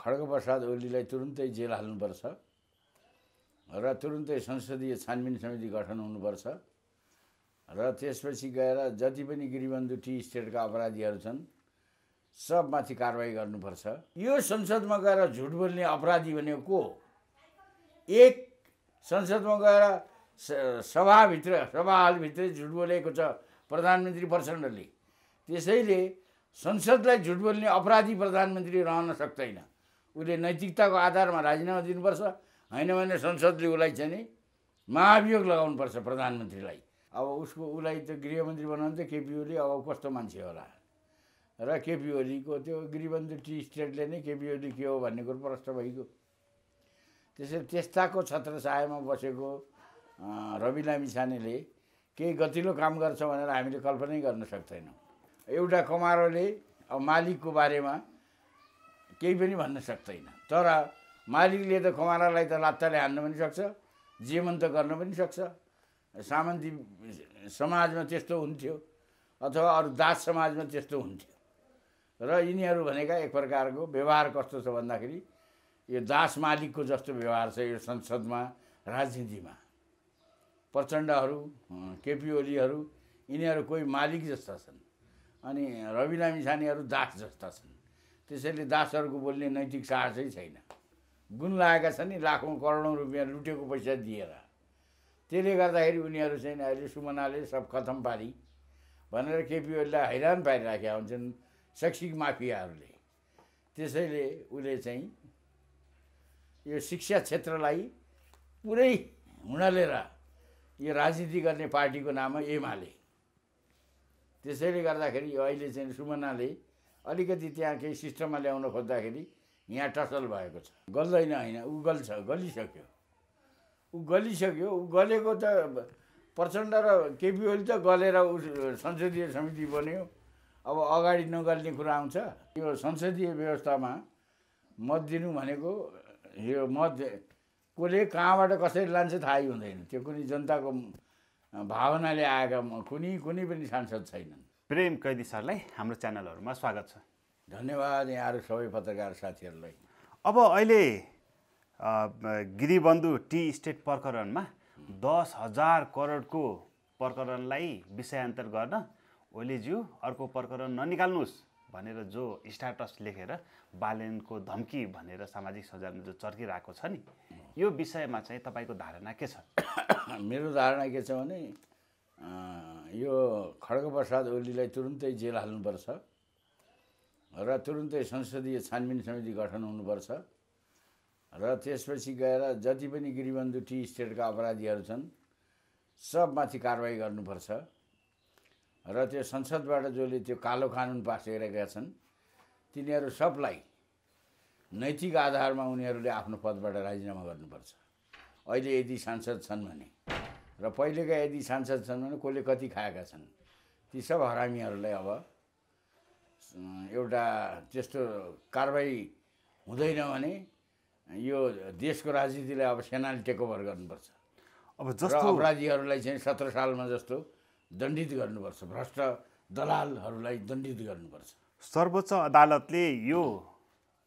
खड्गप्रसाद ओलीलाई तुरुन्तै जेल हाल्नुपर्छ र तुरुन्तै संसदीय छानबिन समिति गठन हुनुपर्छ र त्यसपछि गएर जति पनि गिरिबन्धु टी स्टेटका अपराधीहरू छन् सबमाथि कारवाही गर्नुपर्छ। यो संसदमा गएर झुट बोल्ने अपराधी भनेको को? एक संसदमा गएर सभाभित्र सभा हलभित्रै झुट बोलेको छ प्रधानमन्त्री प्रचण्डले। त्यसैले संसदलाई झुट बोल्ने अपराधी प्रधानमन्त्री रहन सक्दैन। उसले नैतिकताको आधारमा राजीनामा दिनुपर्छ। होइन भने संसदले उसलाई चाहिँ नि महाभियोग लगाउनुपर्छ प्रधानमन्त्रीलाई। अब उसको उसलाई त गृहमन्त्री बनाउनु केपी ओली अब कस्तो मान्छे होला? र केपी ओलीको त्यो गृहबन्धु टी स्टेटले नै केपी ओली के हो भन्ने कुरो प्रष्ट भइगयो। त्यसरी त्यस्ताको छत्र छायामा बसेको रवि लामिछानेले केही गतिलो काम गर्छ भनेर हामीले कल्पनै गर्न सक्दैनौँ। एउटा कमारोले अब मालिकको बारेमा केही पनि भन्न सक्दैन। तर मालिकले त कमारालाई त लात्ताले हान्न पनि सक्छ जेमन त गर्न पनि सक्छ। सामन्ती समाजमा त्यस्तो हुन्थ्यो अथवा अरू दास समाजमा त्यस्तो हुन्थ्यो। र यिनीहरू भनेका एक प्रकारको व्यवहार कस्तो छ भन्दाखेरि यो दास मालिकको जस्तो व्यवहार छ यो संसदमा राजनीतिमा। प्रचण्डहरू केपी ओलीहरू यिनीहरू कोही मालिक जस्ता छन्। अनि रवि लामिछानेहरू दास जस्ता छन्। त्यसैले दासहरूको बोल्ने नैतिक साहसै छैन। गुण लागेका छन् नि लाखौँ करोडौँ रुपियाँ लुटेको पैसा दिएर। त्यसले गर्दाखेरि उनीहरू चाहिँ अहिले सुमनाले सब खतम पारी भनेर केपी ओलीलाई हैरान पारिराखेका हुन्छन् शैक्षिक माफियाहरूले। त्यसैले उसले चाहिँ यो शिक्षा क्षेत्रलाई पुरै हुँडलेर यो राजनीति गर्ने पार्टीको नाम एमाले। त्यसैले गर्दाखेरि अहिले चाहिँ सुमनाले अलिकति त्यहाँ केही सिस्टममा ल्याउन खोज्दाखेरि यहाँ टसल भएको छ। गल्दैन होइन ऊ गल्छ गलिसक्यो। ऊ गलिसक्यो ऊ गलेको त प्रचण्ड र केपी ओली त गलेर ऊ संसदीय समिति बन्यो। अब अगाडि नगल्ने कुरा आउँछ। यो संसदीय व्यवस्थामा मत दिनु भनेको यो मत कसले कहाँबाट कसरी लान्छ थाहै हुँदैन। त्यो कुनै जनताको भावनाले आएका कुनै कुनै पनि सांसद छैनन्। प्रेम कैदी सरलाई हाम्रो च्यानलहरूमा स्वागत छ। धन्यवाद यहाँहरू सबै पत्रकार साथीहरूलाई। अब अहिले गिरिबन्धु टी स्टेट प्रकरणमा दस हजार करोडको प्रकरणलाई विषयान्तर गर्न ओलीज्यू अर्को प्रकरण ननिकाल्नुहोस् भनेर जो स्टाटस लेखेर बालेनको धम्की भनेर सामाजिक सञ्जालमा जो चर्किरहेको छ नि यो विषयमा चाहिँ तपाईँको धारणा के छ? मेरो धारणा के छ भने यो खड्गप्रसाद ओलीलाई तुरुन्तै जेल हाल्नुपर्छ र तुरुन्तै संसदीय छानबिन समिति गठन हुनुपर्छ र त्यसपछि गएर जति पनि गिरिबन्धु टी स्टेटका अपराधीहरू छन् सबमाथि कारवाही गर्नुपर्छ र त्यो संसदबाट जसले त्यो कालो कानुन पास गरेका छन् तिनीहरू सबलाई नैतिक आधारमा उनीहरूले आफ्नो पदबाट राजीनामा गर्नुपर्छ अहिले यदि सांसद छन् भने र पहिलेका यदि सांसद छन् भने कसले कति खाएका छन्? ती सब हरामीहरूलाई अब एउटा त्यस्तो कारवाही हुँदैन भने यो देशको राजनीतिलाई अब सेनाले टेकओभर गर्नुपर्छ। अब जस्तो अपराधीहरूलाई चाहिँ सत्र सालमा जस्तो दण्डित गर्नुपर्छ। भ्रष्ट दलालहरूलाई दण्डित गर्नुपर्छ। सर्वोच्च अदालतले यो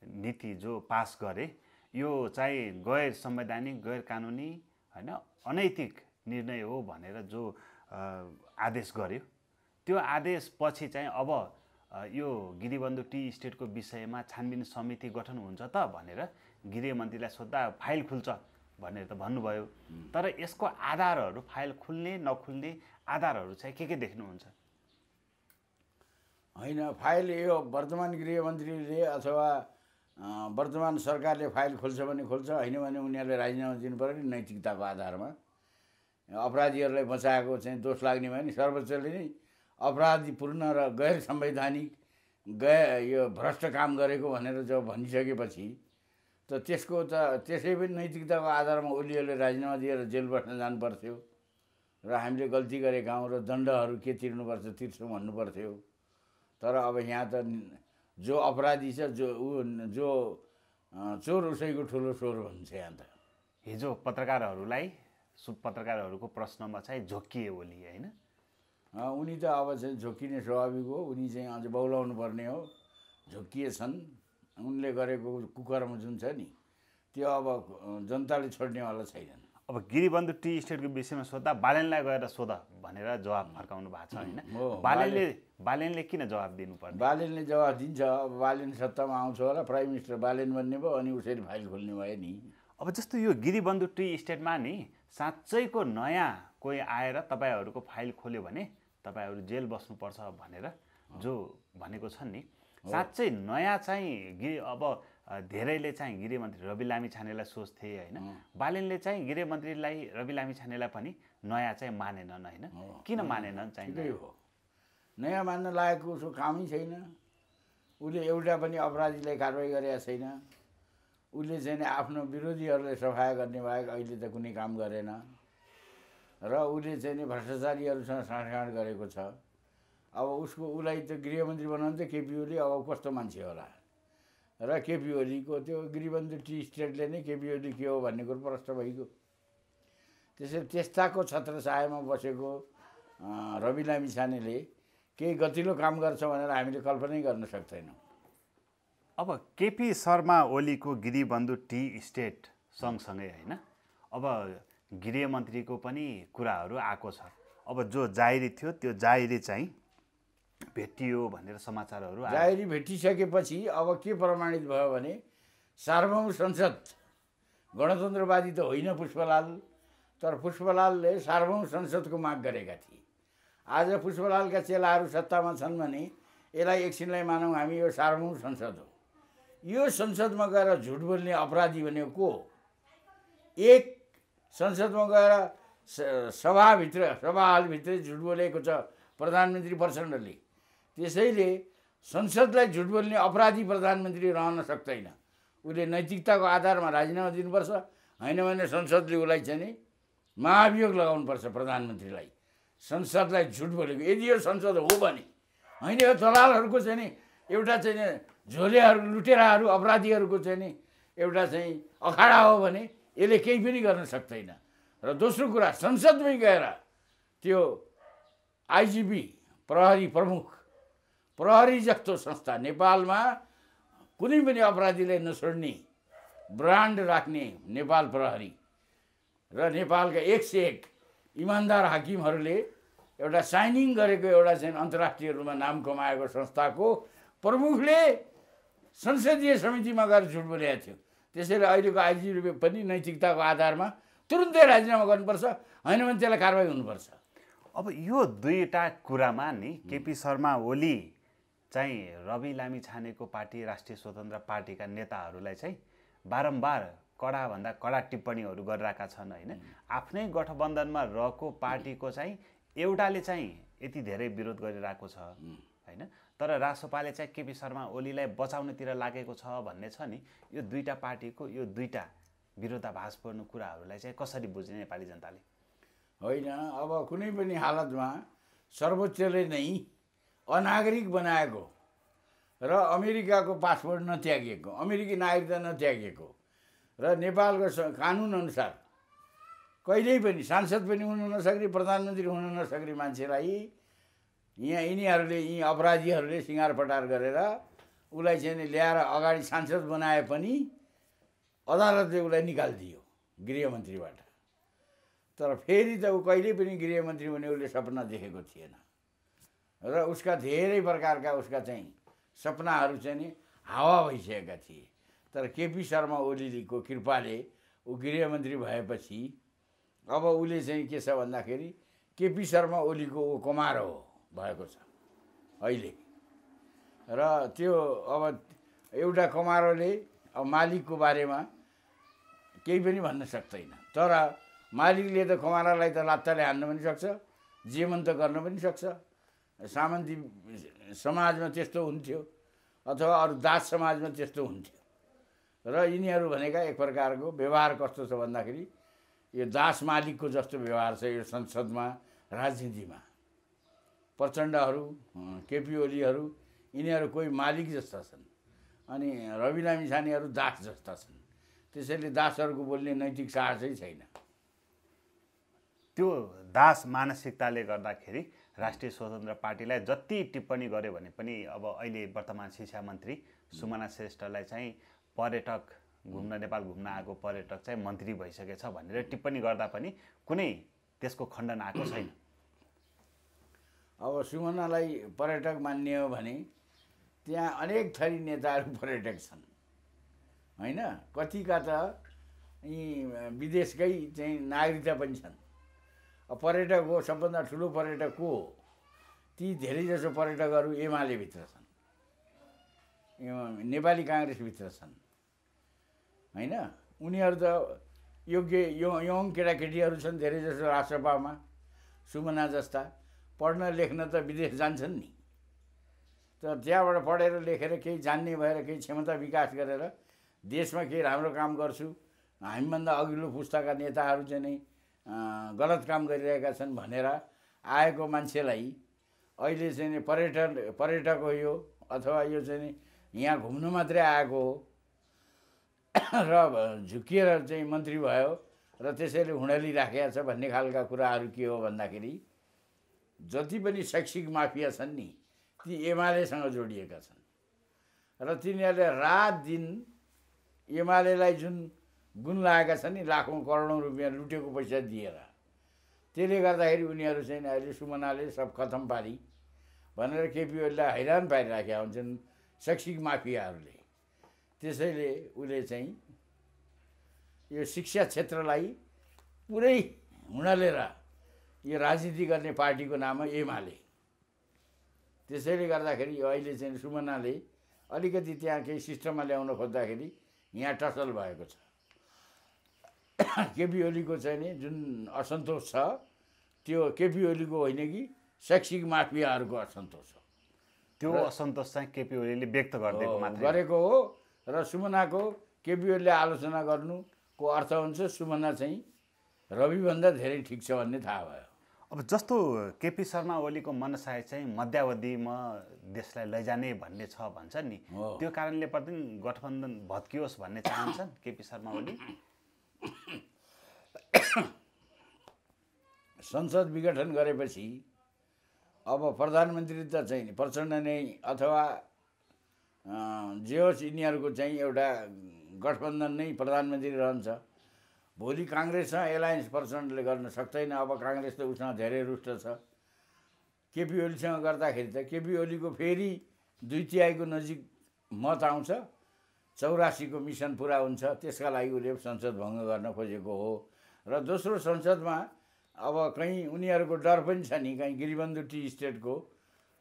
नीति जो पास गरे यो चाहिँ गैर संवैधानिक गैर कानुनी होइन अनैतिक निर्णय हो भनेर जो आदेश गर्यो। त्यो आदेशपछि चाहिँ अब यो गिरिबन्धु टी स्टेटको विषयमा छानबिन समिति गठन हुन्छ त भनेर गृहमन्त्रीलाई सोद्धा फाइल खुल्छ भनेर त भन्नुभयो। तर यसको आधारहरू फाइल खुल्ने नखुल्ने आधारहरू चाहिँ के के देख्नुहुन्छ? होइन फाइल यो वर्तमान गृहमन्त्रीले अथवा वर्तमान सरकारले फाइल खोल्छ भने खोल्छ होइन भने उनीहरूले राजीनामा दिनु पऱ्यो नि नैतिकताको आधारमा। अपराधीहरूलाई बचाएको चाहिँ दोष लाग्ने भयो नि। सर्वोच्चले नै अपराधीपूर्ण र गैर संवैधानिक गै यो भ्रष्ट काम गरेको भनेर जब भनिसकेपछि त त्यसको त त्यसै पनि नैतिकताको आधारमा ओलीहरूले राजीनामा दिएर जेल बस्न जानु पर्थ्यो र हामीले गल्ती गरेका हौँ र दण्डहरू के तिर्नुपर्छ तिर्छौँ भन्नु पर्थ्यो तर अब यहाँ त जो अपराधी छ जो ऊ जो चोर उसैको ठुलो चोर भन्छ यहाँ त। हिजो पत्रकारहरूलाई पत्रकारहरूको प्रश्नमा चाहिँ झोकिए ओली होइन? उनी त अब चाहिँ झोकिने स्वाभाविक हो। उनी चाहिँ अझ बौलाउनु पर्ने हो झोकिएछन् उनले गरेको कुकर्म जुन छ नि त्यो अब जनताले छोड्नेवाला छैनन्। अब गिरिबन्धु टी स्टेटको विषयमा सोद्धा बालेनलाई गएर सोध भनेर जवाब फर्काउनु भएको छ होइन? बालेनले बालेनले किन जवाब दिनुपर्ने? बालेनले जवाब दिन्छ। अब बालेन सत्तामा आउँछ होला। प्राइम मिनिस्टर बालेन बन्ने भयो अनि उसरी फाइल खोल्ने भयो नि। अब जस्तो यो गिरिबन्धु टी स्टेटमा नि साँच्चैको नयाँ कोही आएर तपाईँहरूको फाइल खोल्यो भने तपाईँहरू जेल बस्नुपर्छ भनेर जो भनेको छन् नि साँच्चै नयाँ चाहिँ गिरी अब धेरैले चाहिँ गृहमन्त्री रवि लामी छानेलाई सोच्थे होइन। बालेनले चाहिँ गृहमन्त्रीलाई रवि लामी छानेलाई पनि नयाँ चाहिँ मानेनन् होइन। किन मानेनन् चाहिँ हो। नयाँ मान्न लागेको उसको कामै छैन। उसले एउटा पनि अपराधीलाई कारवाही गरेका छैन। उसले चाहिँ आफ्नो विरोधीहरूलाई सफाया गर्ने बाहेक अहिले त कुनै काम गरेन। र उसले चाहिँ नि भ्रष्टाचारीहरूसँग साँठगाँठ गरेको छ। अब उसको उसलाई त गृहमन्त्री बनाउनु त केपी ओली अब कस्तो मान्छे होला? र केपी ओलीको त्यो गृहमन्त्री टी स्टेटले नै केपी ओली के हो भन्ने कुरो प्रष्ट भइगयो। त्यसरी त्यस्ताको छत्रछायामा बसेको रवि लामी छानेले केही गतिलो काम गर्छ भनेर हामीले कल्पनै गर्न सक्दैनौँ। अब केपी शर्मा ओलीको गिरिबन्धु टी स्टेट सँगसँगै होइन। अब गृहमन्त्रीको पनि कुराहरू आएको छ। अब जो जाहेरी थियो त्यो जाहेरी चाहिँ भेटियो भनेर समाचारहरू। जाहेरी भेटिसकेपछि अब के प्रमाणित भयो भने सार्वभौम संसद गणतन्त्रवादी त होइन पुष्पलाल तर पुष्पलालले सार्वभौम संसदको माग गरेका थिए। आज पुष्पलालका चेलाहरू सत्तामा छन् भने यसलाई एकछिनलाई मानौँ हामी यो सार्वभौम संसद हो। यो संसदमा गएर झुट बोल्ने अपराधी भनेको को? एक संसदमा गएर सभाभित्र सभा हलभित्रै झुट बोलेको छ प्रधानमन्त्री प्रचण्डले। त्यसैले संसदलाई झुट बोल्ने अपराधी प्रधानमन्त्री रहन सक्दैन। उसले नैतिकताको आधारमा राजीनामा दिनुपर्छ होइन भने संसदले उसलाई चाहिँ नि महाभियोग लगाउनुपर्छ प्रधानमन्त्रीलाई। संसदलाई झुट बोलेको यदि यो संसद हो भने होइन यो दलालहरूको चाहिँ नि एउटा चाहिँ नि झोलेहरू लुटेराहरू अपराधीहरूको चाहिँ नि एउटा चाहिँ अखाडा हो भने यसले केही पनि गर्न सक्दैन। र दोस्रो कुरा संसदमै गएर त्यो आइजिपी प्रहरी प्रमुख प्रहरी जस्तो संस्था नेपालमा कुनै पनि अपराधीलाई नछोड्ने ब्रान्ड राख्ने नेपाल प्रहरी र नेपालका एक से एक इमान्दार हाकिमहरूले एउटा साइनिङ गरेको एउटा चाहिँ अन्तर्राष्ट्रिय रूपमा नाम कमाएको संस्थाको प्रमुखले संसदीय समितिमा गएर झुट बोलेको थियो। त्यसैले अहिलेको आइजिपी पनि नैतिकताको आधारमा तुरुन्तै राजीनामा गर्नुपर्छ होइन भने त्यसलाई कारवाही हुनुपर्छ। अब यो दुईवटा कुरामा नि केपी शर्मा ओली चाहिँ रवि लामी छानेको पार्टी राष्ट्रिय स्वतन्त्र पार्टीका नेताहरूलाई चाहिँ बारम्बार कडाभन्दा कडा टिप्पणीहरू गरिरहेका छन् होइन? आफ्नै गठबन्धनमा रहेको पार्टीको चाहिँ एउटाले चाहिँ यति धेरै विरोध गरिरहेको छ होइन? तर रासोपाले चाहिँ केपी शर्मा ओलीलाई बचाउनेतिर लागेको छ भन्ने छ नि। यो दुईवटा पार्टीको यो दुईवटा विरोधाभासपूर्ण कुराहरूलाई चाहिँ कसरी बुझ्ने नेपाली जनताले? होइन अब कुनै पनि हालतमा सर्वोच्चले नै अनागरिक बनाएको र अमेरिकाको पासपोर्ट नत्यागिएको अमेरिकी नागरिकता नत्यागेको र नेपालको कानुनअनुसार कहिल्यै पनि सांसद पनि हुन नसक्ने प्रधानमन्त्री हुन नसक्ने मान्छेलाई यहाँ यिनीहरूले यी अपराधीहरूले सिँगार पटार गरेर उसलाई चाहिँ नि ल्याएर अगाडि सांसद बनाए पनि अदालतले उसलाई निकालिदियो गृहमन्त्रीबाट। तर फेरि त ऊ कहिल्यै पनि गृहमन्त्री हुने उसले सपना देखेको थिएन। र उसका धेरै प्रकारका उसका चाहिँ सपनाहरू चाहिँ नि हावा भइसकेका थिए। तर केपी शर्मा ओलीको कृपाले ऊ गृहमन्त्री भएपछि अब उसले चाहिँ के छ भन्दाखेरि केपी शर्मा ओलीको ऊ कमारो भएको छ अहिले। र त्यो अब एउटा कमारोले अब मालिकको बारेमा केही पनि भन्न सक्दैन। तर मालिकले त कमारालाई त लात्ताले हान्न पनि सक्छ जेमन त गर्न पनि सक्छ। सामन्ती समाजमा त्यस्तो हुन्थ्यो अथवा अरू दास समाजमा त्यस्तो हुन्थ्यो। र यिनीहरू भनेका एक प्रकारको व्यवहार कस्तो छ भन्दाखेरि यो दास मालिकको जस्तो व्यवहार छ यो संसदमा राजनीतिमा। प्रचण्डहरू केपी ओलीहरू यिनीहरू कोही मालिक जस्ता छन्। अनि रवि लामी छानेहरू दास जस्ता छन्। त्यसैले दासहरूको बोल्ने नैतिक साहसै छैन। त्यो दास मानसिकताले गर्दाखेरि राष्ट्रिय स्वतन्त्र पार्टीलाई जति टिप्पणी गर्यो भने पनि अब अहिले वर्तमान शिक्षा मन्त्री सुमना श्रेष्ठलाई चाहिँ पर्यटक घुम्न नेपाल घुम्न आएको पर्यटक चाहिँ मन्त्री भइसकेछ भनेर टिप्पणी गर्दा पनि कुनै त्यसको खण्डन आएको छैन। अब सुमनालाई पर्यटक मान्ने हो भने त्यहाँ अनेक थरी नेताहरू पर्यटक छन्। होइन? कतिका त यी विदेशकै चाहिँ नागरिकता पनि छन्। पर्यटक हो सबभन्दा ठुलो पर्यटक को हो? ती धेरै जसो पर्यटकहरू एमालेभित्र छन्। नेपाली काङ्ग्रेसभित्र छन्। होइन? उनीहरू त योग्य यो केटाकेटीहरू छन् धेरै जसो राष्ट्रपामा सुमना जस्ता। पढ्न लेख्न त विदेश जान्छन् नि। त त्यहाँबाट पढेर लेखेर केही जान्ने भएर केही क्षमता विकास गरेर देशमा केही राम्रो काम गर्छु हामीभन्दा अघिल्लो पुस्ताका नेताहरू चाहिँ नै गलत काम गरिरहेका छन् भनेर आएको मान्छेलाई अहिले चाहिँ नि पर्यटन पर्यटक हो यो अथवा यो चाहिँ यहाँ घुम्नु मात्रै आएको हो। र झुकिएर चाहिँ मन्त्री भयो र त्यसैले हुँडली राखेका छ भन्ने खालका कुराहरू के हो भन्दाखेरि जति पनि शैक्षिक माफिया छन् नि ती एमालेसँग जोडिएका छन्। र तिनीहरूले रात दिन एमालेलाई जुन गुण लागेका छन् नि लाखौँ करोडौँ रुपियाँ लुटेको पैसा दिएर त्यसले गर्दाखेरि उनीहरू चाहिँ अहिले सुमनाले सब खतम पारी भनेर केपी ओलीलाई हैरान पारिराखेका हुन्छन् शैक्षिक माफियाहरूले। त्यसैले उसले चाहिँ यो शिक्षा क्षेत्रलाई पुरै हुँडलेर यो राजनीति गर्ने पार्टीको नाम एमाले। त्यसैले गर्दाखेरि यो अहिले चाहिँ सुमनाले अलिकति त्यहाँ केही सिस्टममा ल्याउन खोज्दाखेरि यहाँ टसल भएको छ। केपी ओलीको चाहिँ नि जुन असन्तोष छ त्यो केपी ओलीको होइन कि शैक्षिक माफियाहरूको असन्तोष हो। त्यो असन्तोष चाहिँ केपी ओलीले व्यक्त गरिदिएको हो। गरेको हो र सुमनाको केपी ओलीले आलोचना गर्नुको अर्थ हुन्छ सुमना चाहिँ रविभन्दा धेरै ठिक छ भन्ने थाहा भयो। अब जस्तो केपी शर्मा ओलीको मनसाय चाहिँ मध्यावधिमा देशलाई लैजाने भन्ने छ भन्छ नि। त्यो कारणले पर्दा नि गठबन्धन भत्कियोस् भन्ने चाहन्छन् केपी शर्मा ओली? संसद विघटन गरेपछि अब प्रधानमन्त्री त चाहिँ प्रचण्ड नै अथवा जे होस् यिनीहरूको चाहिँ एउटा गठबन्धन नै प्रधानमन्त्री रहन्छ। भोलि काङ्ग्रेससँग एलायन्स प्रचण्डले गर्न सक्दैन। अब काङ्ग्रेस त उसँग धेरै रुष्ट छ। केपी ओलीसँग गर्दाखेरि त केपी ओलीको फेरि दुई तिहाईको नजिक मत आउँछ। चौरासीको मिसन पुरा हुन्छ। त्यसका लागि उसले संसद भङ्ग गर्न खोजेको हो। र दोस्रो संसदमा अब कहीँ उनीहरूको डर पनि छ नि। कहीँ गिरिबन्धु टी स्टेटको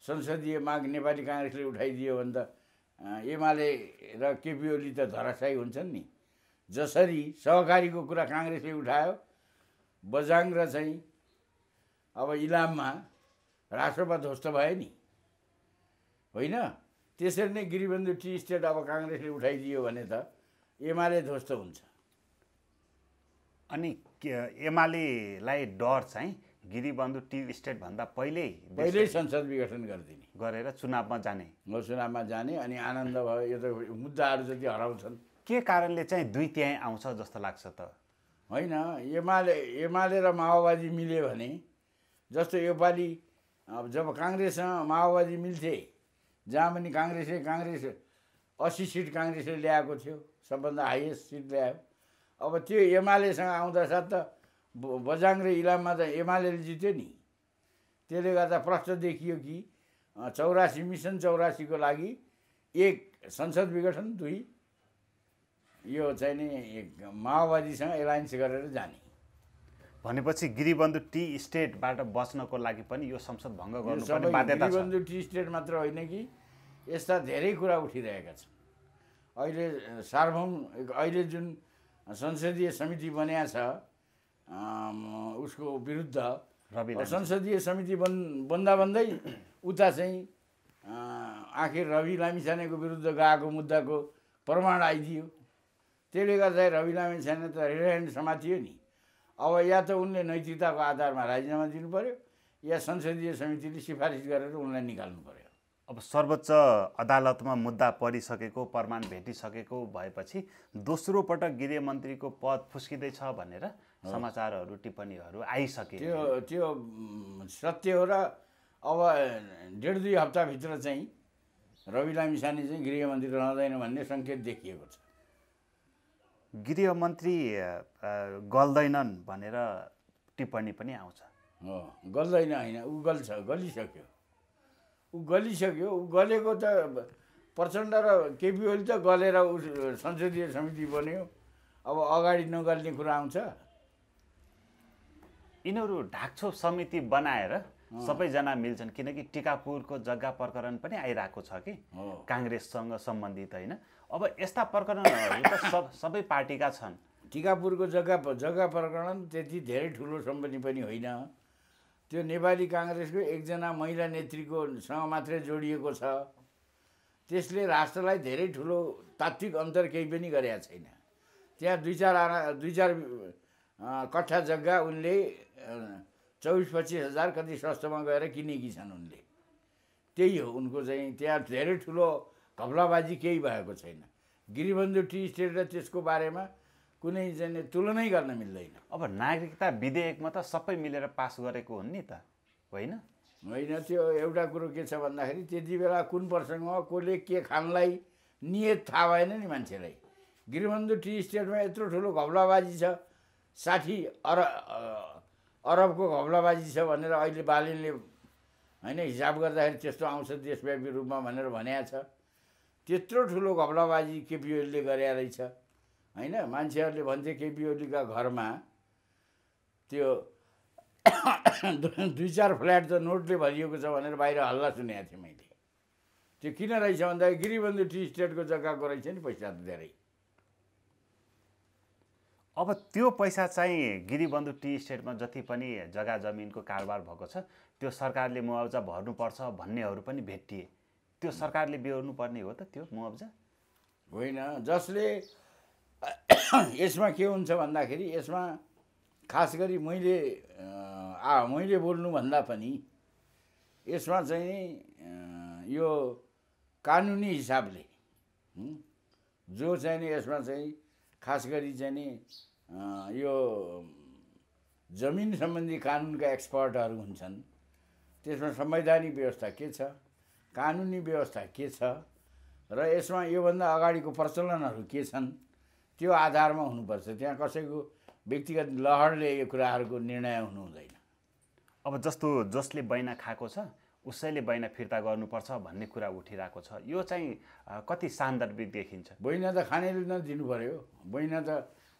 संसदीय माग नेपाली काङ्ग्रेसले उठाइदियो भने त एमाले र केपी ओली त धराशायी हुन्छन् नि। जसरी सहकारीको कुरा काङ्ग्रेसले उठायो बजाङ र चाहिँ अब इलाममा राष्ट्रपा ध्वस्त भयो नि। होइन? त्यसरी नै गिरिबन्धु टी स्टेट अब काङ्ग्रेसले उठाइदियो भने त एमाले ध्वस्त हुन्छ। अनि एमालेलाई डर चाहिँ गिरिबन्धु टी स्टेटभन्दा पहिल्यै पहिल्यै संसद विघटन गरिदिने। गरेर चुनावमा जाने। हो चुनावमा जाने अनि आनन्द भयो यो त मुद्दाहरू जति हराउँछन्। के कारणले चाहिँ दुई त्यहाँ आउँछ जस्तो लाग्छ त? होइन एमाले एमाले र माओवादी मिल्यो भने जस्तो योपालि अब जब काङ्ग्रेससँग माओवादी मिल्थे जहाँ पनि काङ्ग्रेसले काङ्ग्रेस अस्सी सिट काङ्ग्रेसले ल्याएको थियो सबभन्दा हाइएस्ट सिट ल्यायो। अब त्यो एमालेसँग आउँदा साथ त बजाङ र इलाममा त एमाले जित्यो नि। त्यसले गर्दा प्रश्न देखियो कि चौरासी मिसन चौरासीको लागि एक संसद विघटन दुई यो चाहिँ नि माओवादीसँग एलायन्स गरेर जाने। भनेपछि गिरिबन्धु टी स्टेटबाट बच्नको लागि पनि यो संसद भङ्ग गर्नुपर्ने बाध्यता गिरिबन्धु टी स्टेट मात्र होइन कि यस्ता धेरै कुरा उठिरहेका छन्। अहिले सार्वभौम अहिले जुन संसदीय समिति बनिया छ उसको विरुद्ध संसदीय समिति बन् बन्दा बन्दै उता चाहिँ आखिर रवि लामिछानेको विरुद्ध गएको मुद्दाको प्रमाण आइदियो। त्यसले गर्दा रवि लामिछाने त रिलायन्स समातियो नि। अब या त उनले नैतिकताको आधारमा राजीनामा दिनु पऱ्यो या संसदीय समितिले सिफारिस गरेर उनलाई निकाल्नु पऱ्यो अब सर्वोच्च अदालतमा मुद्दा परिसकेको प्रमाण भेटिसकेको भएपछि दोस्रो पटक गृहमन्त्रीको पद फुस्किँदैछ भनेर समाचारहरू टिप्पणीहरू आइसके। त्यो त्यो सत्य हो र अब डेढ दुई हप्ताभित्र चाहिँ रवि लामिछाने चाहिँ गृहमन्त्री रहँदैन भन्ने सङ्केत देखिएको छ। गृहमन्त्री गल्दैनन् भनेर टिप्पणी पनि आउँछ। हो गल्दैन होइन ऊ गल्छ गलिसक्यो। ऊ गलिसक्यो ऊ गलेको त प्रचण्ड र केपी ओली त गलेर ऊ संसदीय समिति बन्यो। अब अगाडि नगल्ने कुरा आउँछ। यिनीहरू ढाकछोप समिति बनाएर सबैजना मिल्छन् किनकि टिकापुरको जग्गा प्रकरण पनि आइरहेको छ कि। काङ्ग्रेससँग सम्बन्धित होइन। अब यस्ता प्रकरणहरू त सब सबै पार्टीका छन्। टिकापुरको जग्गा जग्गा प्रकरण त्यति धेरै ठुलो सम्पत्ति पनि होइन। त्यो नेपाली काङ्ग्रेसको एकजना महिला नेत्रीको सँग मात्रै जोडिएको छ। त्यसले राष्ट्रलाई धेरै ठुलो तात्विक अन्तर केही पनि गरेका छैन। त्यहाँ दुई चार आना दुई चार कट्ठा जग्गा उनले चौबिस पच्चिस हजार कति सस्तोमा गएर किनेकी छन् उनले। त्यही हो उनको चाहिँ त्यहाँ धेरै ठुलो घपलाबाजी केही भएको छैन। गिरिबन्धु टी स्टेट र त्यसको बारेमा कुनै चाहिँ तुलनै गर्न मिल्दैन। अब नागरिकता विधेयकमा त सबै मिलेर पास गरेको हुन् नि त होइन? होइन त्यो एउटा कुरो के छ भन्दाखेरि त्यति बेला कुन प्रसङ्गमा कसले के खानलाई नियत थाहा भएन नि मान्छेलाई। गिरिबन्धु टी स्टेटमा यत्रो ठुलो घपलाबाजी छ साठी अर अरबको घपलाबाजी छ भनेर अहिले बालिनले होइन हिसाब गर्दाखेरि त्यस्तो आउँछ देशव्यापी रूपमा भनेर भनेको छ। त्यत्रो ठुलो घपलाबाजी केपी ओलीले गरे रहेछ। होइन? मान्छेहरूले भन्थे केपी ओलीका घरमा त्यो दुई चार फ्ल्याट त नोटले भरिएको छ भनेर बाहिर हल्ला सुनेको थिएँ मैले। त्यो किन रहेछ भन्दाखेरि गिरिबन्धु टी स्टेटको जग्गाको रहेछ नि पैसा त धेरै। अब त्यो पैसा चाहिँ गिरिबन्धु टी स्टेटमा जति पनि जग्गा जमिनको कारोबार भएको छ त्यो सरकारले मुआवजा भर्नुपर्छ भन्नेहरू पनि भेटिए। त्यो सरकारले बेहोर्नु पर्ने हो त त्यो मुआवजा? होइन जसले यसमा के हुन्छ भन्दाखेरि यसमा खास गरी मैले आ मैले बोल्नुभन्दा पनि यसमा चाहिँ यो कानुनी हिसाबले जो चाहिँ यसमा चाहिँ खास गरी चाहिँ नि यो जमिन सम्बन्धी कानुनका एक्सपर्टहरू हुन्छन् त्यसमा संवैधानिक व्यवस्था के छ? कानुनी व्यवस्था के छ? र यसमा योभन्दा अगाडिको प्रचलनहरू के छन्? त्यो आधारमा हुनुपर्छ। त्यहाँ कसैको व्यक्तिगत लहरले यो कुराहरूको निर्णय हुनु हुँदैन। अब जस्तो जसले बैना खाएको छ उसैले बैना फिर्ता गर्नुपर्छ भन्ने कुरा उठिरहेको छ। यो चाहिँ कति सान्दर्भिक देखिन्छ? बैना त खानेले न दिनु पऱ्यो बैना त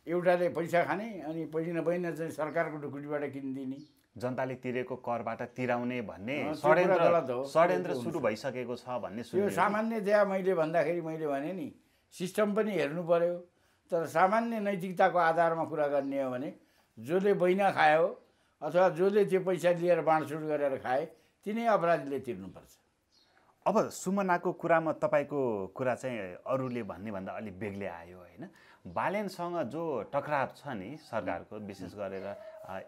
एउटाले पैसा खाने अनि पहिला बैना चाहिँ सरकारको ढुकुटीबाट किनिदिने। जनताले तिरेको करबाट तिराउने भन्ने षड्यन्त्र। षड्यन्त्र सुरु भइसकेको छ भन्ने सुन्यो। सामान्यतया मैले भन्दाखेरि मैले भने नि सिस्टम पनि हेर्नु पर्यो तर सामान्य नैतिकताको आधारमा कुरा गर्ने हो भने जसले बैना खायो अथवा जसले त्यो पैसा लिएर बाँडचुँड गरेर खाए तिनै अपराधीले तिर्नुपर्छ। अब सुमनाको कुरामा तपाईँको कुरा चाहिँ अरूले भन्ने भन्दा अलिक बेग्लै आयो होइन? बालेनसँग जो टकराव छ नि सरकारको विशेष गरेर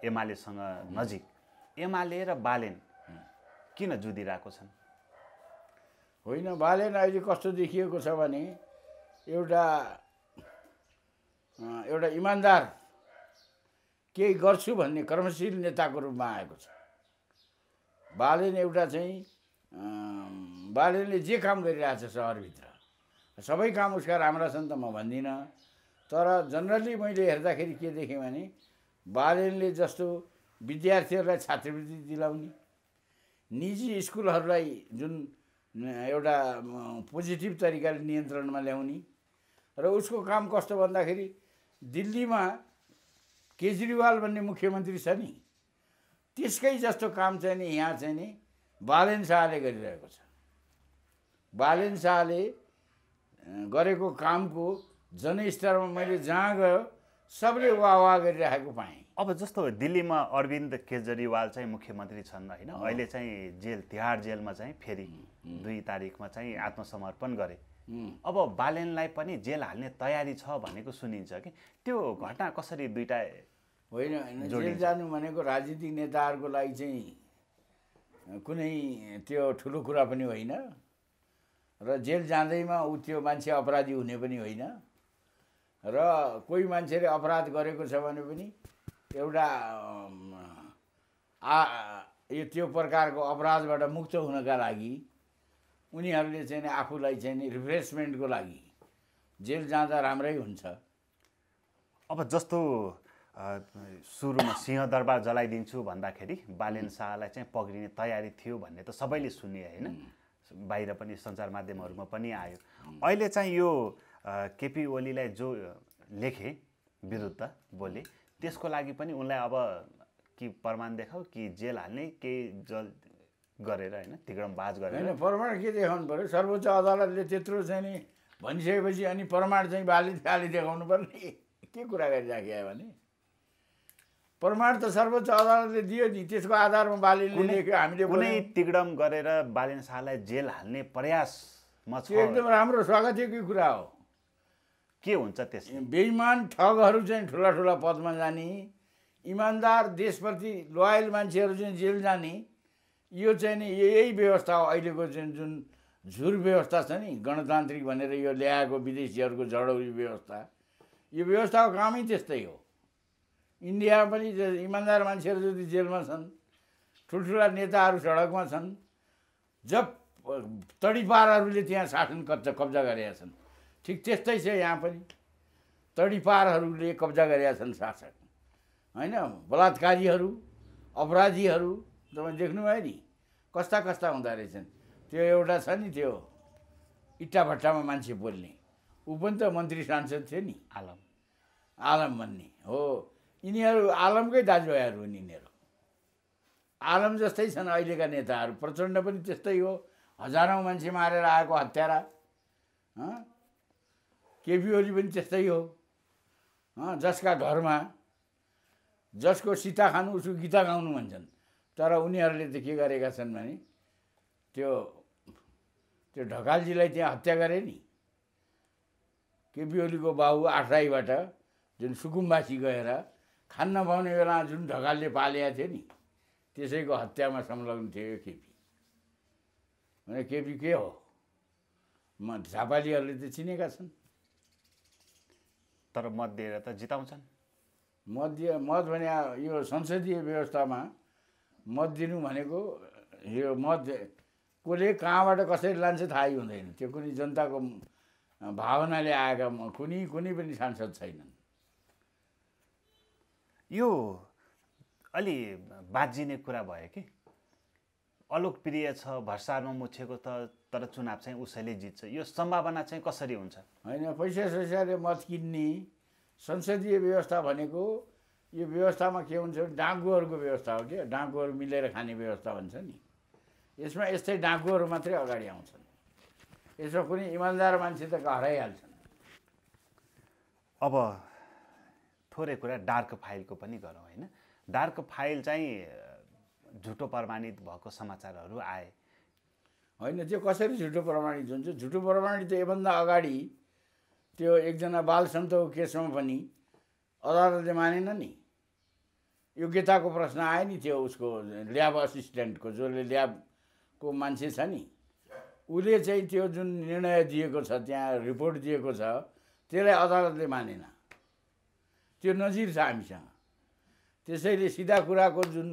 एमालेसँग नजिक एमाले र बालेन किन जुधिरहेको छन्? होइन बालेन अहिले कस्तो देखिएको छ भने एउटा एउटा इमान्दार केही गर्छु भन्ने कर्मशील नेताको रूपमा आएको छ। बालेन एउटा चाहिँ बालेनले जे काम गरिरहेछ सहरभित्र सबै काम उसका राम्रा छन् त म भन्दिनँ। तर जनरली मैले हेर्दाखेरि के देखेँ भने बालेनले जस्तो विद्यार्थीहरूलाई छात्रवृत्ति दिलाउने निजी स्कुलहरूलाई जुन एउटा पोजिटिभ तरिकाले नियन्त्रणमा ल्याउने र उसको काम कस्तो भन्दाखेरि दिल्लीमा केजरीवाल भन्ने मुख्यमन्त्री छ नि त्यसकै जस्तो काम चाहिँ नि यहाँ चाहिँ नि बालेन शाहले गरिरहेको छ। बालेन शाहले गरेको कामको जनस्तरमा मैले जहाँ गयो सबले वाह वाह गरिरहेको पाएँ। अब जस्तो दिल्लीमा अरविन्द केजरीवाल चाहिँ मुख्यमन्त्री छन् होइन अहिले चाहिँ जेल तिहार जेलमा चाहिँ फेरि दुई तारिकमा चाहिँ आत्मसमर्पण गरे। अब बालेनलाई पनि जेल हाल्ने तयारी छ भनेको सुनिन्छ कि त्यो घटना कसरी दुइटा होइन होइन जेल। जानु भनेको राजनीतिक नेताहरूको लागि चाहिँ कुनै त्यो ठुलो कुरा पनि होइन। र जेल जाँदैमा ऊ त्यो मान्छे अपराधी हुने पनि होइन। र कोही मान्छेले अपराध गरेको छ भने पनि एउटा आ यो त्यो प्रकारको अपराधबाट मुक्त हुनका लागि उनीहरूले चाहिँ आफूलाई चाहिँ रिफ्रेसमेन्टको लागि जेल जाँदा राम्रै हुन्छ। अब जस्तो सुरुमा सिंहदरबार जलाइदिन्छु भन्दाखेरि बालेन शाहलाई चाहिँ पक्रिने तयारी थियो भन्ने त सबैले सुने होइन? बाहिर पनि सञ्चार माध्यमहरूमा पनि आयो। अहिले चाहिँ यो केपी ओलीलाई जो लेखे विरुद्ध बोले त्यसको लागि पनि उनलाई अब कि प्रमाण देखाऊ कि जेल हाल्ने केही जल गरेर होइन तिग्रम बाज गरेर। होइन प्रमाण के देखाउनु पऱ्यो सर्वोच्च अदालतले त्यत्रो चाहिँ नि भनिसकेपछि अनि प्रमाण चाहिँ बाली खाली देखाउनु पर्ने। के कुरा गरिराख्यो भने? प्रमाण त सर्वोच्च अदालतले दियो नि त्यसको आधारमा बालीले लेख्यो हामीले कुनै। तिग्रम गरेर बालेन शाहलाई जेल हाल्ने प्रयासमा एकदम राम्रो स्वागतीय कुरा हो? के हुन्छ त्यस बेइमान ठगहरू चाहिँ ठुला ठुला पदमा जाने इमान्दार देशप्रति लोयल मान्छेहरू चाहिँ जेल जाने यो चाहिँ नि यही व्यवस्था हो अहिलेको चाहिँ जुन झुर व्यवस्था छ नि गणतान्त्रिक भनेर यो ल्याएको विदेशीहरूको जडौरी व्यवस्था। यो व्यवस्थाको कामै त्यस्तै हो। इन्डियामा पनि इमान्दार मान्छेहरू जति जेलमा छन् ठुल्ठुला नेताहरू सडकमा छन् जब तडीपारहरूले त्यहाँ शासन कब्जा कब्जा गरेका छन्। ठिक त्यस्तै छ यहाँ पनि। तडीपारहरूले कब्जा गरेका छन् शासक। होइन? बलात्कारीहरू अपराधीहरू तपाईँ देख्नुभयो नि कस्ता कस्ता हुँदो रहेछन्। त्यो एउटा छ नि त्यो इट्टा भट्टामा मान्छे बोल्ने। ऊ पनि त मन्त्री सांसद थियो नि। आलम। आलम भन्ने हो। यिनीहरू आलमकै दाजुभाइहरू हुन् यिनीहरू। आलम जस्तै छन् अहिलेका नेताहरू। प्रचण्ड पनि त्यस्तै हो। हजारौँ मान्छे मारेर आएको हत्यारा? केपी ओली पनि त्यस्तै हो। जसका घरमा जसको सीता खानु उसको गीता गाउनु भन्छन्। तर उनीहरूले त के गरेका छन् भने त्यो त्यो ढकालजीलाई त्यहाँ हत्या गरे नि। केपी ओलीको बाबु आठराईबाट जुन सुकुम्बासी गएर खान नपाउने बेला जुन ढकालले पालेका थियो नि त्यसैको हत्यामा संलग्न थियो यो केपी। भने केपी के हो? म झापालीहरूले त चिनेका छन्। तर मत दिएर त जिताउँछन्? मत दिए मत भने यो संसदीय व्यवस्थामा मत दिनु भनेको यो मत कसले कहाँबाट कसरी लान्छ थाहै हुँदैन। त्यो कुनै जनताको भावनाले आएका कुनै कुनै पनि सांसद छैनन्। यो अलि बाजिने कुरा भयो कि? अलोकप्रिय छ भर्सारमा मुछेको त तर चुनाव चाहिँ उसैले जित्छ। यो सम्भावना चाहिँ कसरी हुन्छ? होइन पैसा सैसाले मत किन्ने संसदीय व्यवस्था भनेको यो व्यवस्थामा के हुन्छ भने डाकुहरूको व्यवस्था हो क्या। डाकुहरू मिलेर खाने व्यवस्था भन्छ नि। यसमा यस्तै डाकुहरू मात्रै अगाडि आउँछन्। यसमा कुनै इमान्दार मान्छे त हराइहाल्छन्। अब थोरै कुरा डार्क फाइलको पनि गरौँ होइन? डार्क फाइल चाहिँ झुटो प्रमाणित भएको समाचारहरू आए। होइन त्यो कसरी झुटो प्रमाणित हुन्छ झुटो प्रमाणित योभन्दा अगाडि त्यो एकजना बाल सन्तको केसमा पनि अदालतले मानेन नि। योग्यताको प्रश्न आयो नि त्यो उसको ल्याब असिस्टेन्टको जसले ल्याबको मान्छे छ नि। उसले चाहिँ त्यो जुन निर्णय दिएको छ त्यहाँ रिपोर्ट दिएको छ त्यसलाई अदालतले मानेन। त्यो नजिर छ हामीसँग। त्यसैले सिधा कुराको जुन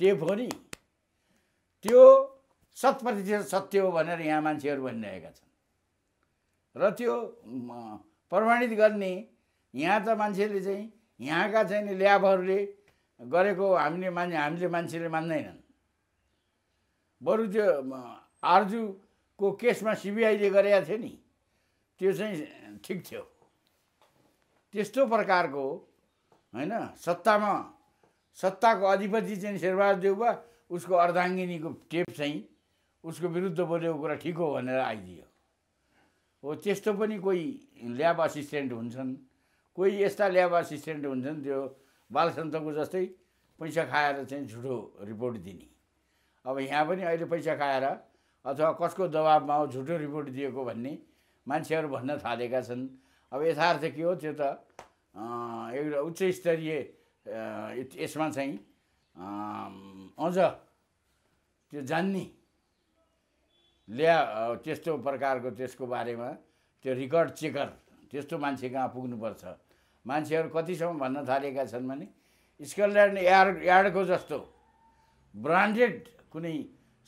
टेप हो नि त्यो शत प्रतिशत सत्य हो भनेर यहाँ मान्छेहरू भनिरहेका छन्। र त्यो प्रमाणित गर्ने यहाँ त मान्छेले चाहिँ यहाँका चाहिँ ल्याबहरूले गरेको हामीले मान्छे हामीले मान्छेले मान्दैनन्। बरु त्यो आर्जुको केसमा सिबिआईले गरेका थियो नि त्यो चाहिँ ठिक थियो। त्यस्तो प्रकारको होइन सत्तामा सत्ताको अधिपति चाहिँ शेरबहादुर देउबा उसको अर्धाङ्गिनीको टेप चाहिँ उसको विरुद्ध बोलेको कुरा ठिक हो भनेर आइदियो। हो त्यस्तो पनि कोही ल्याब असिस्टेन्ट हुन्छन्। कोही यस्ता ल्याब असिस्टेन्ट हुन्छन् त्यो बालसन्तको जस्तै पैसा खाएर चाहिँ झुटो रिपोर्ट दिने। अब यहाँ पनि अहिले पैसा खाएर अथवा कसको दबाबमा हो झुटो रिपोर्ट दिएको भन्ने मान्छेहरू भन्न थालेका छन्। अब यथार्थ के हो त्यो त एउटा उच्च स्तरीय यसमा चाहिँ अझ त्यो जान्ने ल्या त्यस्तो प्रकारको त्यसको बारेमा त्यो रेकर्ड चेकर त्यस्तो मान्छे कहाँ पुग्नुपर्छ? मान्छेहरू कतिसम्म भन्न थालेका छन् भने स्कटल्यान्ड यार्ड यार्डको जस्तो ब्रान्डेड कुनै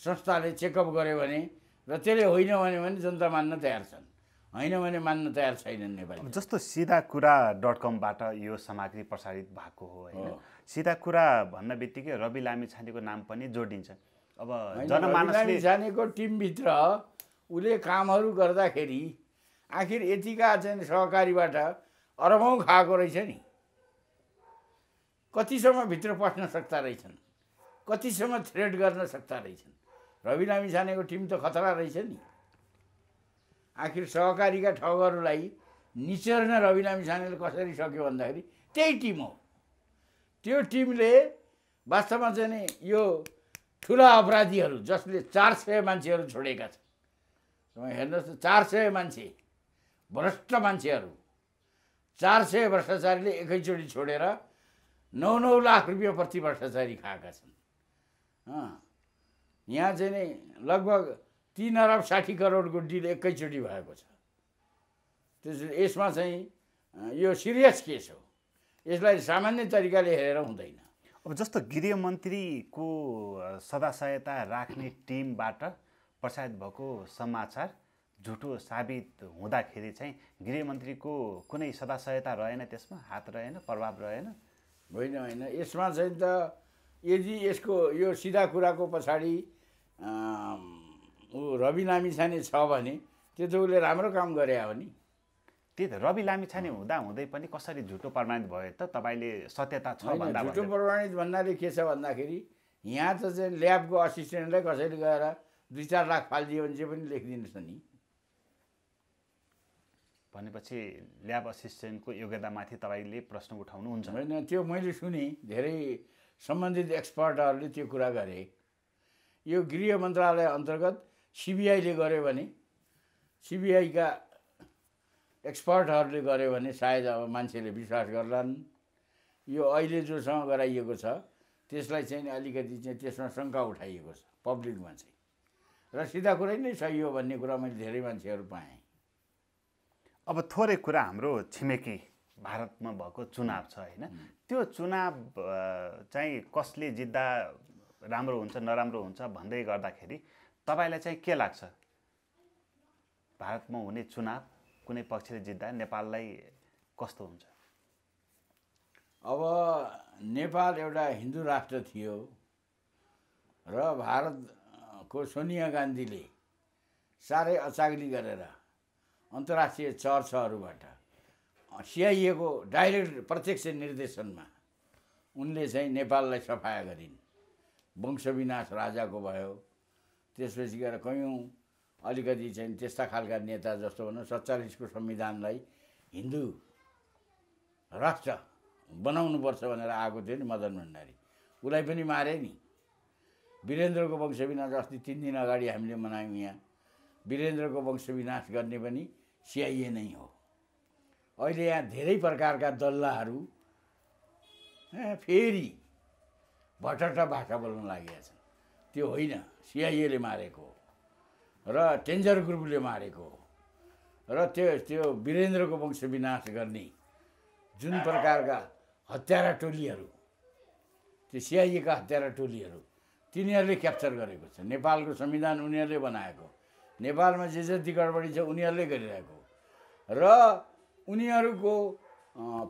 संस्थाले चेकअप गर्यो भने र त्यसले होइन भन्यो भने जनता मान्न तयार छन्। होइन भने मान्न तयार छैनन् नेपाली जस्तो सिधा कुरा डट कमबाट यो सामग्री प्रसारित भएको हो होइन। सिधा कुरा भन्न बित्तिकै रवि लामी छानेको नाम पनि जोडिन्छ। अब जनमानसले जानेको टिमभित्र उसले कामहरू गर्दाखेरि आखिर यतिका चाहिँ सहकारीबाट अरबौँ खाएको रहेछ नि। कतिसम्म भित्र पस्न सक्दा रहेछन्? कतिसम्म थ्रेड गर्न सक्दा रहेछन्? रवि लामी छानेको टिम त खतरा रहेछ नि। आखिर सहकारीका ठगहरूलाई निचेर्न रवि लामी कसरी सक्यो भन्दाखेरि त्यही टिम हो। त्यो टिमले वास्तवमा चाहिँ नि यो ठुला अपराधीहरू जसले चार सय मान्छेहरू छोडेका छन्। तपाईँ हेर्नुहोस् त चार सय मान्छे भ्रष्ट मान्छेहरू। चार सय भ्रष्टाचारीले एकैचोटि छोडेर नौ नौ लाख रुपियाँ प्रति भ्रष्टाचारी खाएका छन्। यहाँ चाहिँ नि लगभग तिन अरब साठी करोडको डिल एकैचोटि भएको छ। त्यसले यसमा चाहिँ यो सिरियस केस हो। यसलाई सामान्य तरिकाले हेरेर हुँदैन। अब जस्तो गृहमन्त्रीको सदा सहायता राख्ने टिमबाट प्रसारित भएको समाचार झुटो साबित हुँदाखेरि चाहिँ गृहमन्त्रीको कुनै सदा सहायता रहेन त्यसमा? हात रहेन प्रभाव रहेन? होइन होइन। यसमा चाहिँ त यदि यसको यो सिधा कुराको पछाडि ऊ रवि लामिछाने छ भने त्यो त उसले राम्रो काम गरे हो नि। त्यही त रवि लामिछाने हुँदा हुँदै पनि कसरी झुटो प्रमाणित भयो त तपाईँले सत्यता छ भन्दा झुटो प्रमाणित भन्नाले के छ भन्दाखेरि यहाँ त चाहिँ ल्याबको असिस्टेन्टलाई कसैले गएर दुई चार लाख फालिदियो भने चाहिँ पनि लेखिदिनुहोस् न नि। भनेपछि ल्याब असिस्टेन्टको योग्यतामाथि तपाईँले प्रश्न उठाउनुहुन्छ। होइन त्यो मैले सुनेँ धेरै सम्बन्धित एक्सपर्टहरूले त्यो कुरा गरे। यो गृह मन्त्रालय अन्तर्गत सिबिआईले गर्यो भने सिबिआईका एक्सपर्टहरूले गर्यो भने सायद अब मान्छेले विश्वास गर्लान्। यो अहिले जोसँग गराइएको छ त्यसलाई चाहिँ अलिकति चाहिँ त्यसमा शङ्का उठाइएको छ पब्लिकमा चाहिँ। र सिधा कुरै नै सही हो भन्ने कुरा मैले धेरै मान्छेहरू पाएँ। अब थोरै कुरा हाम्रो छिमेकी भारतमा भएको चुनाव छ होइन। त्यो चुनाव चाहिँ कसले जित्दा राम्रो हुन्छ नराम्रो हुन्छ भन्दै गर्दाखेरि तपाईँलाई चाहिँ के लाग्छ? भारतमा हुने चुनाव कुनै पक्षले जित्दा नेपाललाई कस्तो हुन्छ? अब नेपाल एउटा हिन्दू राष्ट्र थियो र भारतको सोनिया गान्धीले साह्रै अचाग्ली गरेर अन्तर्राष्ट्रिय चर्चहरूबाट सिआइएको डाइरेक्ट प्रत्यक्ष निर्देशनमा उनले चाहिँ नेपाललाई सफाया गरिन्। वंशविनाश राजाको भयो त्यसपछि गएर कयौँ अलिकति चाहिँ त्यस्ता खालका नेता जस्तो भनौँ सत्तालिसको संविधानलाई हिन्दू राष्ट्र बनाउनुपर्छ भनेर आएको थियो नि मदन भण्डारी। उसलाई पनि मारे नि। वीरेन्द्रको वंशविनाश अस्ति तिन दिन अगाडि हामीले मनायौँ यहाँ। वीरेन्द्रको वंशविनाश गर्ने पनि सिआइए नै हो। अहिले यहाँ धेरै प्रकारका दल्लाहरू फेरि भटट भाषा बोल्न लागेका छन्। त्यो होइन। सिआइएले मारेको र टेन्जर ग्रुपले मारेको र त्यो त्यो वीरेन्द्रको वंश विनाश गर्ने जुन प्रकारका हत्यारा टोलीहरू त्यो सिआइएका हत्यारा टोलीहरू तिनीहरूले क्याप्चर गरेको छ। नेपालको संविधान उनीहरूले बनाएको नेपालमा जे जति गडबडी छ उनीहरूले गरिरहेको। र उनीहरूको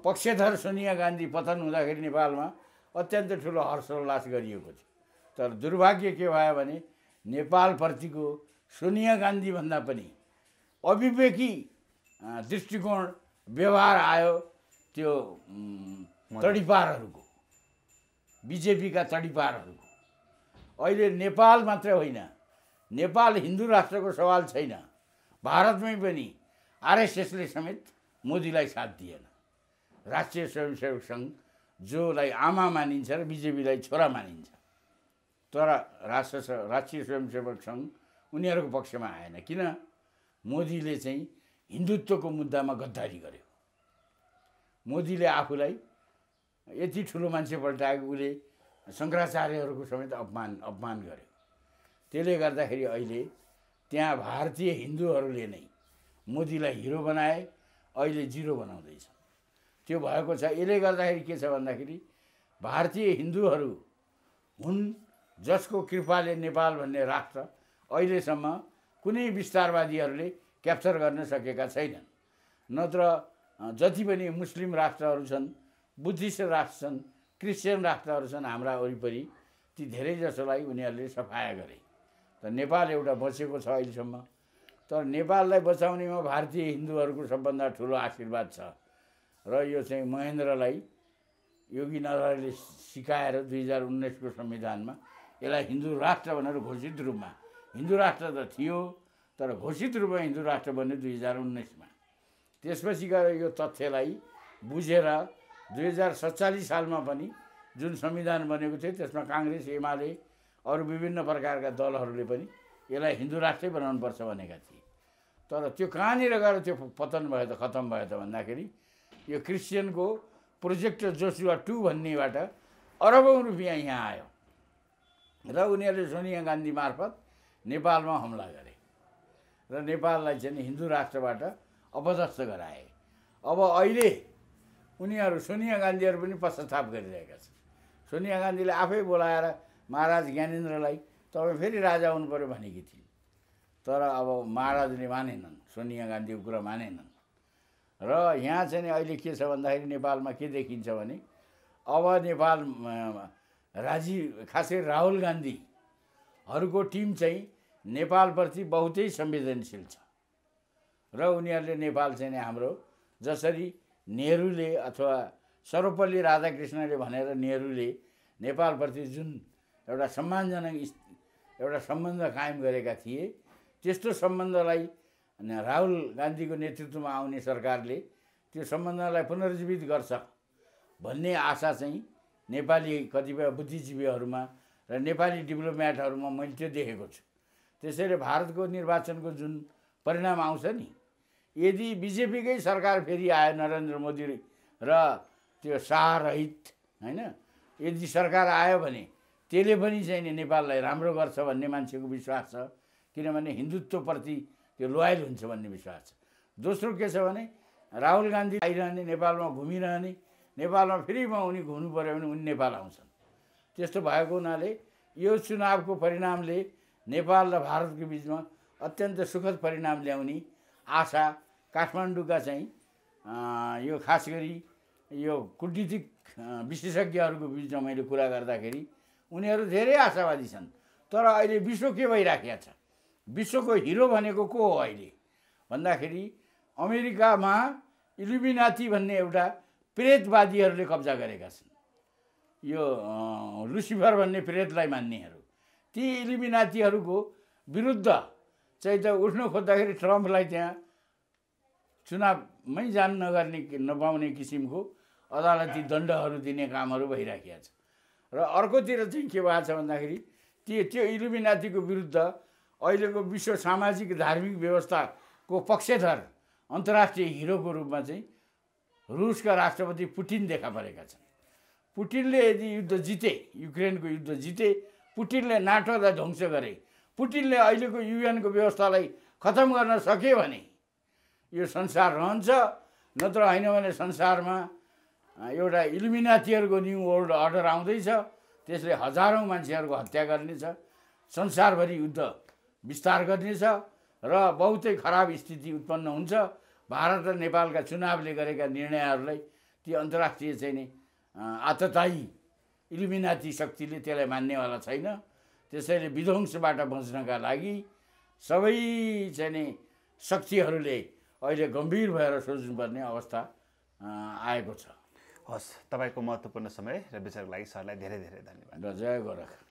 पक्षधर सोनिया गान्धी पतन हुँदाखेरि नेपालमा अत्यन्त ठुलो हर्षोल्लास गरिएको थियो तर दुर्भाग्य के भयो भने नेपालप्रतिको सोनिया गान्धीभन्दा पनि अविवेकी अँ, दृष्टिकोण व्यवहार आयो त्यो तडिपारहरूको बिजेपीका तडिपारहरूको। अहिले नेपाल मात्रै होइन नेपाल हिन्दू राष्ट्रको सवाल छैन भारतमै पनि आरएसएसले समेत मोदीलाई साथ दिएन। राष्ट्रिय स्वयंसेवक सङ्घ जोलाई आमा मानिन्छ र बिजेपीलाई छोरा मानिन्छ। तर राष्ट्र राष्ट्रिय स्वयंसेवक सङ्घ उनीहरूको पक्षमा आएन। किन? मोदीले चाहिँ हिन्दुत्वको मुद्दामा गद्दारी गर्यो। मोदीले आफूलाई यति ठुलो मान्छे पल्टाएको उसले शङ्कराचार्यहरूको समेत अपमान अपमान गर्यो। त्यसले गर्दाखेरि अहिले त्यहाँ भारतीय हिन्दूहरूले नै मोदीलाई हिरो बनाए अहिले जिरो बनाउँदैछ। त्यो भएको छ। यसले गर्दाखेरि के छ भन्दाखेरि भारतीय हिन्दूहरू हुन् जसको कृपाले नेपाल भन्ने राष्ट्र अहिलेसम्म कुनै विस्तारवादीहरूले क्याप्चर गर्न सकेका छैनन्। नत्र जति पनि मुस्लिम राष्ट्रहरू छन् बुद्धिस्ट राष्ट्र छन् क्रिस्चियन राष्ट्रहरू छन् हाम्रा वरिपरि ती धेरै जसोलाई उनीहरूले सफाया गरे। त नेपाल एउटा बचेको छ अहिलेसम्म। तर नेपाललाई बचाउनेमा भारतीय हिन्दूहरूको सबभन्दा ठुलो आशीर्वाद छ। र यो चाहिँ महेन्द्रलाई योगी नारायणले सिकाएर दुई हजार उन्नाइसको संविधानमा यसलाई हिन्दू राष्ट्र भनेर घोषित रूपमा। हिन्दू राष्ट्र त थियो तर घोषित रूपमा हिन्दू राष्ट्र बन्यो दुई हजार उन्नाइसमा। त्यसपछि गएर यो तथ्यलाई बुझेर दुई हजार सत्तालिस सालमा पनि जुन संविधान बनेको थियो त्यसमा काङ्ग्रेस एमाले अरू विभिन्न प्रकारका दलहरूले पनि यसलाई हिन्दू राष्ट्रै बनाउनुपर्छ भनेका थिए। तर त्यो कहाँनिर गएर त्यो पतन भयो त खतम भयो त भन्दाखेरि यो क्रिस्चियनको प्रोजेक्ट जोसुवा टू भन्नेबाट अरबौँ रुपियाँ यहाँ आयो। र उनीहरूले सोनिया गान्धी मार्फत नेपालमा हमला गरे र नेपाललाई चाहिँ हिन्दू राष्ट्रबाट अपदस्थ गराए। अब अहिले उनीहरू सोनिया गान्धीहरू पनि पश्चाताप गरिरहेका छन्। सोनिया गान्धीले आफै बोलाएर महाराज ज्ञानेन्द्रलाई तपाईँ फेरि राजा हुनु पऱ्यो भनेकी थिइन्। तर अब महाराजले मानेनन् सोनिया गान्धीको कुरा मानेनन्। र यहाँ चाहिँ अहिले के छ भन्दाखेरि नेपालमा के देखिन्छ भने अब नेपाल राजीव खासै राहुल गान्धीहरूको टिम चाहिँ नेपालप्रति बहुतै संवेदनशील छ। र उनीहरूले नेपाल चाहिँ नि हाम्रो जसरी नेहरूले अथवा सर्वपल्ली राधाकृष्णले भनेर नेहरूले नेपालप्रति जुन एउटा सम्मानजनक एउटा सम्बन्ध कायम गरेका थिए त्यस्तो सम्बन्धलाई राहुल गान्धीको नेतृत्वमा आउने सरकारले त्यो सम्बन्धलाई पुनर्जीवित गर्छ भन्ने आशा चाहिँ नेपाली कतिपय बुद्धिजीवीहरूमा र नेपाली डिप्लोमेटहरूमा मैले त्यो देखेको छु। त्यसैले भारतको निर्वाचनको जुन परिणाम आउँछ नि यदि बिजेपीकै सरकार फेरि आयो नरेन्द्र मोदी र त्यो शाहरहित होइन? यदि सरकार आयो भने त्यसले पनि चाहिँ नेपाललाई राम्रो गर्छ भन्ने मान्छेको विश्वास छ किनभने हिन्दुत्वप्रति त्यो लोयल हुन्छ भन्ने विश्वास छ। दोस्रो के छ भने राहुल गान्धी आइरहने नेपालमा घुमिरहने नेपालमा फेरिमा उनी घुम्नु पऱ्यो भने उनी नेपाल आउँछन्। त्यस्तो भएको हुनाले यो चुनावको परिणामले नेपाल र भारतको बिचमा अत्यन्त सुखद परिणाम ल्याउने आशा काठमाडौँका चाहिँ यो खास गरी यो कुटनीतिक विशेषज्ञहरूको बिचमा मैले कुरा गर्दाखेरि उनीहरू धेरै आशावादी छन्। तर अहिले विश्व के भइराखेको छ? विश्वको हिरो भनेको को हो अहिले? भन्दाखेरि अमेरिकामा इल्युमिनाती भन्ने एउटा प्रेतवादीहरूले कब्जा गरेका छन्। यो लुसिफर भन्ने प्रेतलाई मान्नेहरू। ती इलिमिनातीहरूको विरुद्ध चाहिँ त उठ्नु खोज्दाखेरि ट्रम्पलाई त्यहाँ चुनावमै जान नगर्ने नपाउने किसिमको अदालती दण्डहरू दिने कामहरू भइराखेको छ र अर्कोतिर चाहिँ के भएको छ भन्दाखेरि त्यो त्यो इलुमिनातीको विरुद्ध अहिलेको विश्व सामाजिक धार्मिक व्यवस्थाको पक्षधर अन्तर्राष्ट्रिय हिरोको रूपमा चाहिँ रुसका राष्ट्रपति पुटिन देखा परेका छन्। पुटिनले यदि युद्ध जिते युक्रेनको युद्ध जिते पुटिनले नाटोलाई ध्वंस गरे पुटिनले अहिलेको युएनको व्यवस्थालाई खतम गर्न सके भने यो संसार रहन्छ नत्र होइन भने संसारमा एउटा इल्युमिनातीहरूको न्यू वर्ल्ड अर्डर आउँदैछ त्यसले हजारौँ मान्छेहरूको हत्या गर्नेछ संसारभरि युद्ध विस्तार गर्नेछ र बहुतै खराब स्थिति उत्पन्न हुन्छ। भारत र नेपालका चुनावले गरेका निर्णयहरूलाई ती अन्तर्राष्ट्रिय चाहिँ नि अ, आततायी इल्युमिनाती शक्तिले त्यसलाई मान्नेवाला छैन। त्यसैले विध्वंसबाट बच्नका लागि सबै चाहिँ नि शक्तिहरूले अहिले गम्भीर भएर सोच्नुपर्ने अवस्था आएको छ। हस् तपाईँको महत्त्वपूर्ण समय र विचारको लागि सरलाई धेरै धेरै धन्यवाद। र जय गोरख।